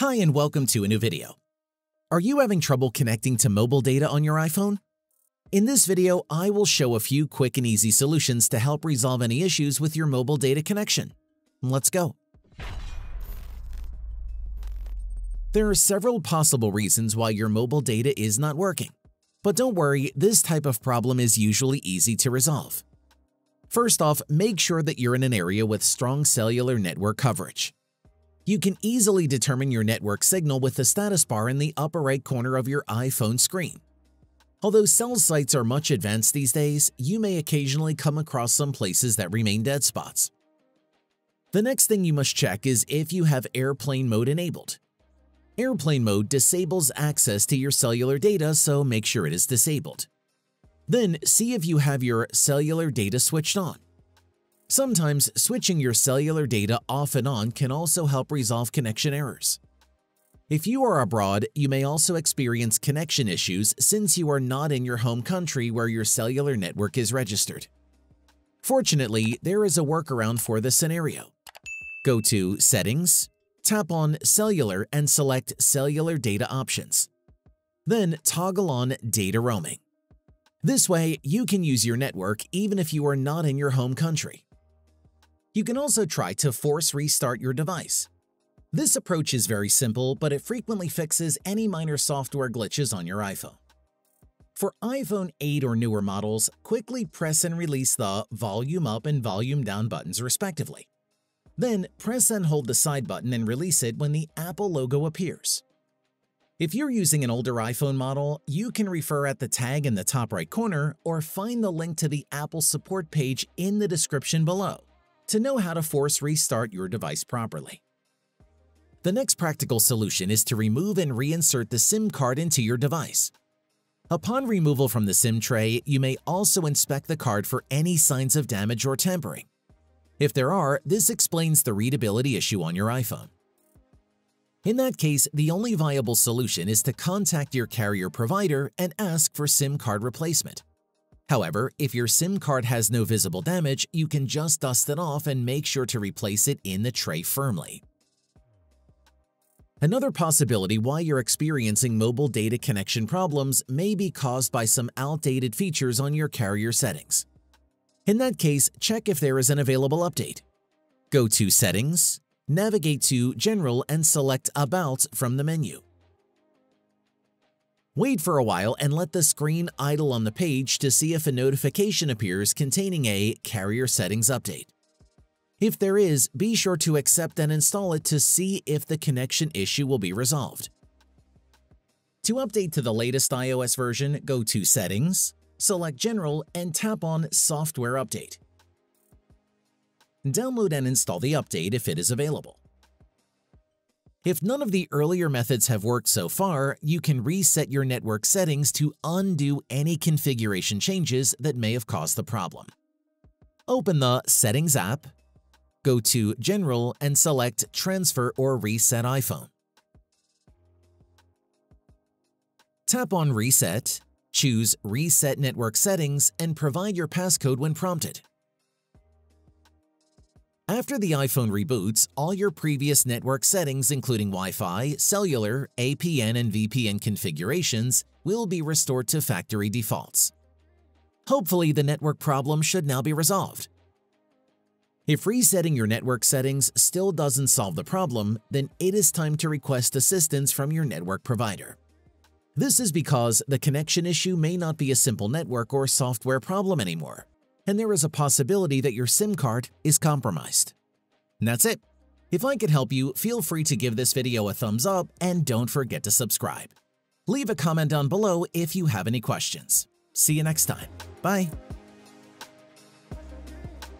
Hi and welcome to a new video. Are you having trouble connecting to mobile data on your iPhone? In this video, I will show a few quick and easy solutions to help resolve any issues with your mobile data connection. Let's go. There are several possible reasons why your mobile data is not working. But don't worry, this type of problem is usually easy to resolve. First off, make sure that you're in an area with strong cellular network coverage. You can easily determine your network signal with the status bar in the upper right corner of your iPhone screen. Although cell sites are much advanced these days, you may occasionally come across some places that remain dead spots. The next thing you must check is if you have airplane mode enabled. Airplane mode disables access to your cellular data, so make sure it is disabled. Then see if you have your cellular data switched on. Sometimes switching your cellular data off and on can also help resolve connection errors. If you are abroad, you may also experience connection issues since you are not in your home country where your cellular network is registered. Fortunately, there is a workaround for this scenario. Go to Settings, tap on Cellular and select Cellular Data Options. Then toggle on Data Roaming. This way, you can use your network even if you are not in your home country. You can also try to force restart your device. This approach is very simple, but it frequently fixes any minor software glitches on your iPhone. For iPhone 8 or newer models, quickly press and release the volume up and volume down buttons respectively. Then press and hold the side button and release it when the Apple logo appears. If you're using an older iPhone model, you can refer at the tag in the top right corner or find the link to the Apple support page in the description below to know how to force restart your device properly. The next practical solution is to remove and reinsert the SIM card into your device. Upon removal from the SIM tray, you may also inspect the card for any signs of damage or tampering. If there are, this explains the readability issue on your iPhone. In that case, the only viable solution is to contact your carrier provider and ask for SIM card replacement. However, if your SIM card has no visible damage, you can just dust it off and make sure to replace it in the tray firmly. Another possibility why you're experiencing mobile data connection problems may be caused by some outdated features on your carrier settings. In that case, check if there is an available update. Go to Settings, navigate to General and select About from the menu. Wait for a while and let the screen idle on the page to see if a notification appears containing a Carrier Settings update. If there is, be sure to accept and install it to see if the connection issue will be resolved. To update to the latest iOS version, go to Settings, select General and tap on Software Update. Download and install the update if it is available. If none of the earlier methods have worked so far, you can reset your network settings to undo any configuration changes that may have caused the problem. Open the Settings app, go to General and select Transfer or Reset iPhone. Tap on Reset, choose Reset Network Settings and provide your passcode when prompted. After the iPhone reboots, all your previous network settings including Wi-Fi, cellular, APN, and VPN configurations will be restored to factory defaults. Hopefully, the network problem should now be resolved. If resetting your network settings still doesn't solve the problem, then it is time to request assistance from your network provider. This is because the connection issue may not be a simple network or software problem anymore and there is a possibility that your SIM card is compromised. And that's it. If I could help you, feel free to give this video a thumbs up and don't forget to subscribe. Leave a comment down below if you have any questions. See you next time. Bye.